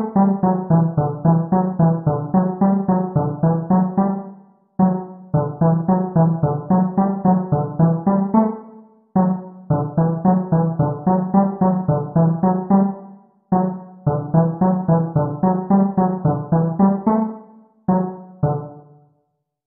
¡Gracias!